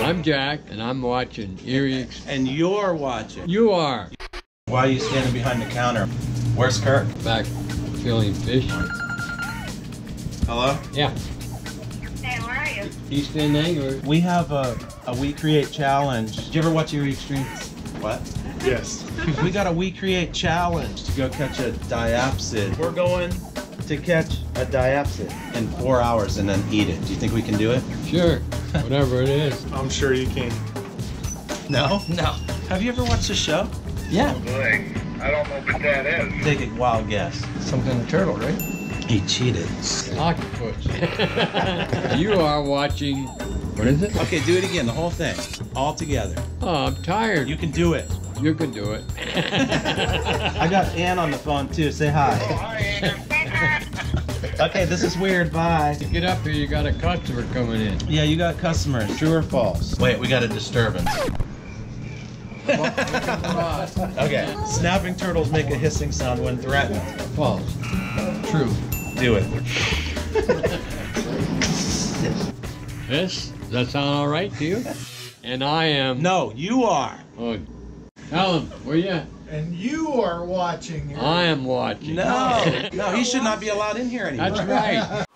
I'm Jack, and I'm watching Erie. Ex- And you're watching. you are Why are you standing behind the counter? Where's Kirk? back filling fish. Hello? Yeah, Hey, where are you? East End Angler. We have a, a We Create challenge. Did you ever watch Erie Extreme? What? Yes. we got a We Create challenge to go catch a diapsid. We're going to catch a diapsid in four hours and then eat it. Do you think we can do it? Sure, whatever it is. I'm sure you can. No? No. Have you ever watched the show? Yeah. Oh, boy, I don't know what that is. Take a wild guess. Some kind of turtle, right? He cheated. Octopus. you are watching. What is it? Okay, do it again, the whole thing. All together. Oh, I'm tired. You can do it. You can do it. I got Ann on the phone too. Say hi. Okay, this is weird. Bye. Get up here. You got a customer coming in. Yeah, you got customers. True or false? Wait, we got a disturbance. Okay. Snapping turtles make a hissing sound when threatened. False. True. Do it. This? Does that sound all right to you? And I am. No, you are. Oh, tell him. Where you? at? And you are watching. I am watching. No. No, he should not be allowed in here anymore. That's right.